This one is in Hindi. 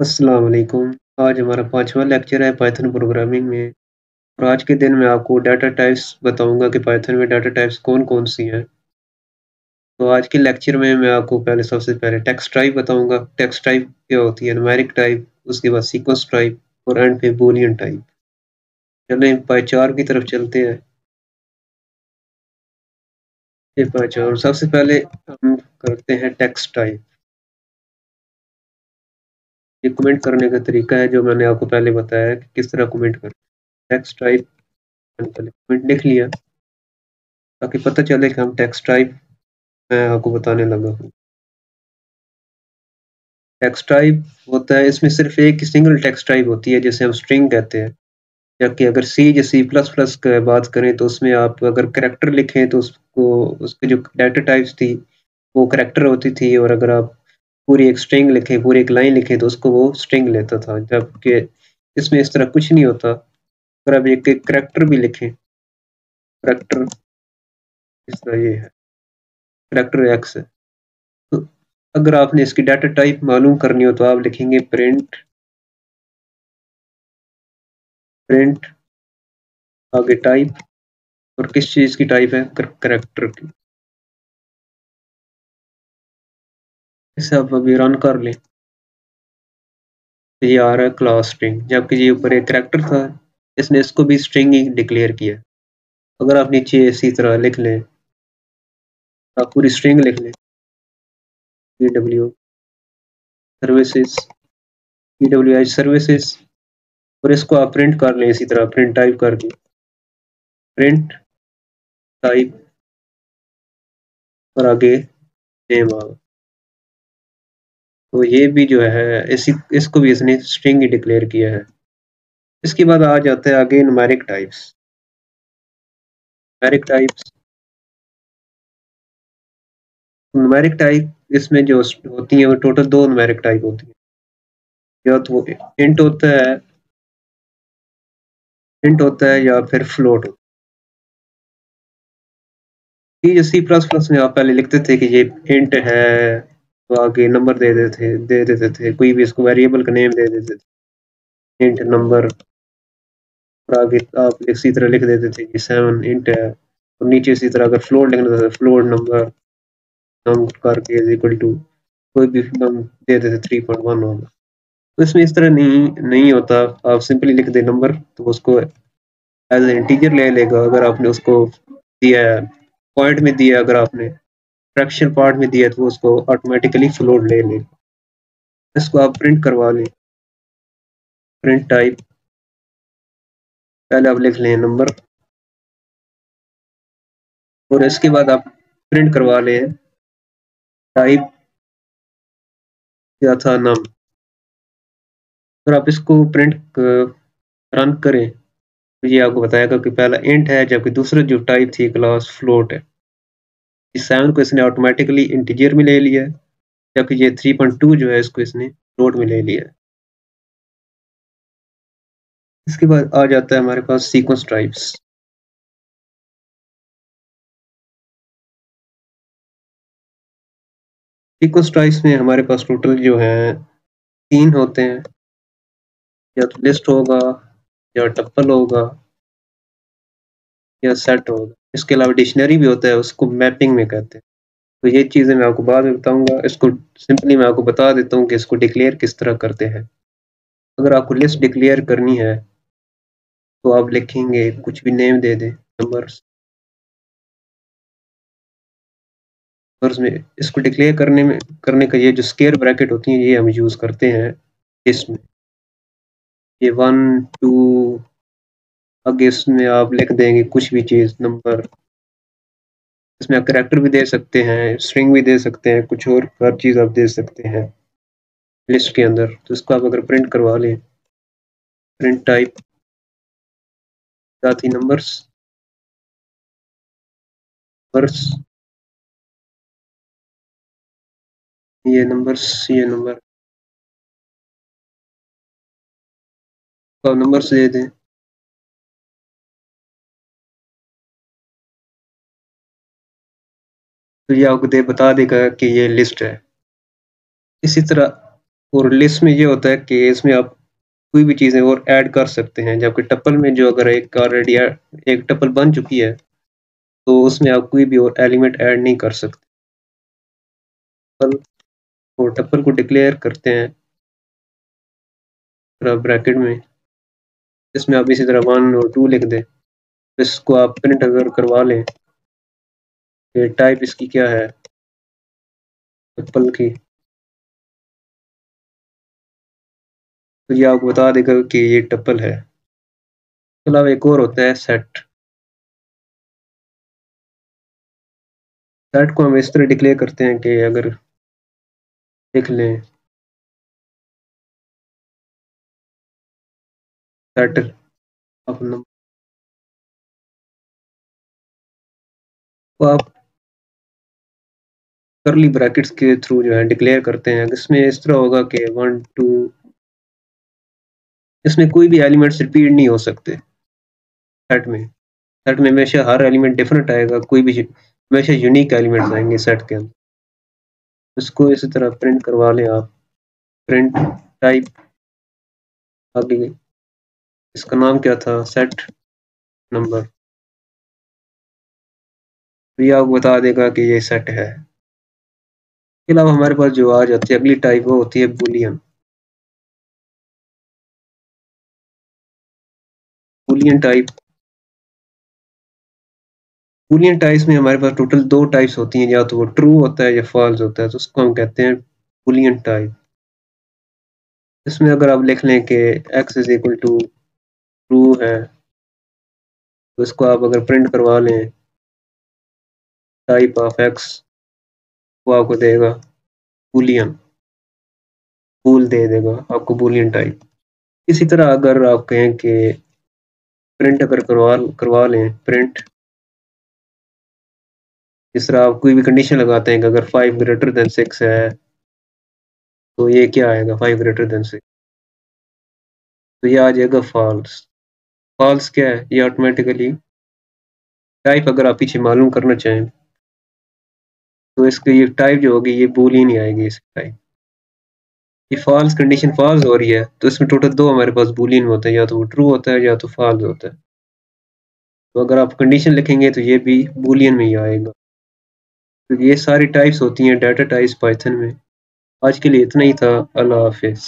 अस्सलाम वालेकुम। आज हमारा 5वाँ लेक्चर है पाइथन प्रोग्रामिंग में और आज के दिन मैं आपको डाटा टाइप्स बताऊँगा कि पाइथन में डाटा टाइप्स कौन-कौन सी हैं। तो आज के लेक्चर में मैं आपको पहले सबसे पहले टेक्स्ट टाइप बताऊँगा। टेक्स्ट टाइप क्या होती है? न्यूमेरिक टाइप, उसके बाद सीक्वेंस टाइप और एंड पे बूलियन टाइप। चलें पाई चार्ट की तरफ़ चलते हैं। ये पाई सबसे पहले हम करते हैं टेक्स्ट टाइप। ये कमेंट करने का तरीका है, जो मैंने आपको पहले बताया कि किस तरह कमेंट कर टेक्स्ट टाइप पहले कमेंट लिख लिया ताकि पता चले कि हम टेक्स्ट टाइप मैं आपको बताने लगा हूँ। टेक्स्ट टाइप होता है, इसमें सिर्फ़ एक सिंगल टेक्स्ट टाइप होती है, जिसे हम स्ट्रिंग कहते हैं। जबकि अगर सी या सी प्लस प्लस की बात करें तो उसमें आप अगर करैक्टर लिखें तो उसको, उसकी जो डाटा टाइप्स थी, वो करेक्टर होती थी, और अगर आप पूरी एक स्ट्रिंग लिखे पूरी एक लाइन लिखे तो उसको वो स्ट्रिंग लेता था। जबकि इसमें इस तरह कुछ नहीं होता। अगर आप एक करैक्टर भी लिखें, करेक्टर इस तरह ये है, करैक्टर एक्स है। तो अगर आपने इसकी डाटा टाइप मालूम करनी हो तो आप लिखेंगे प्रिंट प्रिंट आगे टाइप और किस चीज़ की टाइप है करेक्टर की इसे आप अभी रन कर लें। ये आ रहा है क्लास स्ट्रिंग जबकि ये ऊपर एक करेक्टर था, इसने इसको भी स्ट्रिंग ही डिक्लेयर किया। अगर आप नीचे इसी तरह लिख लें, आप पूरी स्ट्रिंग लिख लें P W services P W H services और इसको आप प्रिंट कर लें, इसी तरह प्रिंट टाइप करके प्रिंट टाइप और आगे नेम आ तो ये भी जो है, इसी, इसको भी इसने स्ट्रिंग ही डिक्लेयर किया है। इसके बाद आ जाता है आगे numeric types numeric types numeric type इसमें जो होती है, वो टोटल दो नुमेरिक टाइप होती है। या तो इंट होता है इंट होता है या फिर फ्लोट होता है। जो सी प्लस प्लस में आप पहले लिखते थे कि ये इंट है। आगे नंबर दे देते थे, दे देते थे, कोई भी इसको वेरिएबल का नेम दे देते थे इंट नंबर और आगे आप इसी तरह लिख देते थे कि सेवन इंट है, और नीचे इसी तरह अगर फ्लोट लिखना था फ्लोट नंबर नम करके इज़ इक्वल टू कोई भी नम दे देते थ्री पॉइंट वन होगा। तो इसमें इस तरह नहीं नहीं होता। आप सिंपली लिख दे नंबर तो उसको एज इंटीजर ले लेगा। अगर आपने उसको दिया है पॉइंट में दिया अगर आपने फ्रैक्शन पार्ट में दिया तो उसको ऑटोमेटिकली फ्लोट ले लेगा इसको आप प्रिंट करवा लें। प्रिंट टाइप पहले आप लिख लें नंबर और इसके बाद आप प्रिंट करवा लें। टाइप क्या था नाम? अगर आप इसको प्रिंट रन करें। तो ये आपको बताएगा कि पहला इंट है, जबकि दूसरा जो टाइप थी क्लास फ्लोट है। इस सेवन को इसने ऑटोमेटिकली इंटीजर में ले लिया है, जबकि ये थ्री पॉइंट टू जो है, इसको इसने फ्लोट में ले लिया है। इसके बाद आ जाता है हमारे पास सीक्वेंस टाइप्स सीक्वेंस टाइप्स में हमारे पास टोटल जो है, तीन होते हैं। या तो लिस्ट होगा, या टप्पल होगा, या सेट होगा। इसके अलावा डिक्शनरी भी होता है, उसको मैपिंग में कहते हैं। तो ये चीज़ें मैं आपको बाद में बताऊँगा, इसको सिंपली मैं आपको बता देता हूँ कि इसको डिक्लेयर किस तरह करते हैं। अगर आपको लिस्ट डिक्लेयर करनी है तो आप लिखेंगे, कुछ भी नेम दे दें, नंबर्स। में, इसको डिक्लेयर करने में, करने का ये जो स्केयर ब्रैकेट होती है, ये हम यूज़ करते हैं लिस्ट में ये वन, टू आगे इसमें आप लिख देंगे कुछ भी चीज़ नंबर इसमें आप करेक्टर भी दे सकते हैं स्ट्रिंग भी दे सकते हैं, कुछ और हर चीज़ आप दे सकते हैं लिस्ट के अंदर। तो इसको आप अगर प्रिंट करवा लें प्रिंट टाइप साथ ही नंबर्स नंबर्स ये नंबर्स ये नंबर तो नंबर दे दें। तो ये आपको दे, बता देगा कि ये लिस्ट है। इसी तरह, और लिस्ट में ये होता है कि इसमें आप कोई भी चीज़ें और ऐड कर सकते हैं। जबकि टप्पल में जो अगर एक ऑलरेडी एक टप्पल बन चुकी है तो उसमें आप कोई भी और एलिमेंट ऐड नहीं कर सकते। और टप्पल को डिक्लेयर करते हैं ब्रैकेट में। इसमें आप इसी तरह वन और टू लिख दें। इसको आप प्रिंट अगर करवा लें ये टाइप इसकी क्या है? टप्पल की। तो ये आपको बता देगा कि ये टप्पल है। इसके अलावा एक और होता है सेट सेट को हम इस तरह डिक्लेयर करते हैं कि अगर देख लें। सेट नंबर तो आप करली ब्रैकेट्स के थ्रू जो है डिक्लेयर करते हैं। इसमें इस तरह होगा कि वन टू इसमें कोई भी एलिमेंट्स रिपीट नहीं हो सकते। सेट में। सेट में हमेशा हर एलिमेंट डिफरेंट आएगा, कोई भी हमेशा यूनिक एलिमेंट्स आएँगे सेट के अंदर। इसको इसी तरह प्रिंट करवा लें आप। प्रिंट टाइप आगे इसका नाम क्या था? सेट नंबर तो ये आपको बता देगा कि ये सेट है। इसके अलावा हमारे पास जो आ जाती है अगली टाइप वो होती है boolean. Boolean type boolean types में हमारे पास टोटल दो टाइप्स होती हैं, या तो वो ट्रू होता है या फॉल्स होता है तो उसको हम कहते हैं बुलियन टाइप इसमें अगर आप लिख लें कि X is equal to true है तो इसको आप अगर प्रिंट करवा लें टाइप ऑफ़ x वो आपको देगा बुलियन बुल दे देगा आपको बुलियन टाइप इसी तरह अगर आप कहें कि प्रिंट अगर करवा करवा लें प्रिंट इस तरह आप कोई भी कंडीशन लगाते हैं कि अगर फाइव ग्रेटर देन सिक्स है तो ये क्या आएगा फाइव ग्रेटर देन सिक्स तो ये आ जाएगा फॉल्स फॉल्स क्या है? ये ऑटोमेटिकली टाइप अगर आप पीछे मालूम करना चाहें तो इसकी ये टाइप जो होगी, ये बोल ही नहीं आएगी इस टाइप ये फॉल्स कंडीशन फॉल्स हो रही है तो इसमें टोटल दो हमारे पास बुलियन होता है या तो वो ट्रू होता है, या तो फॉल्स होता है। तो अगर आप कंडीशन लिखेंगे तो ये भी बुलियन में ही आएगा। तो ये सारी टाइप्स होती हैं डाटा टाइप्स पाइथन में। आज के लिए इतना ही था, अल्लाह हाफिज़।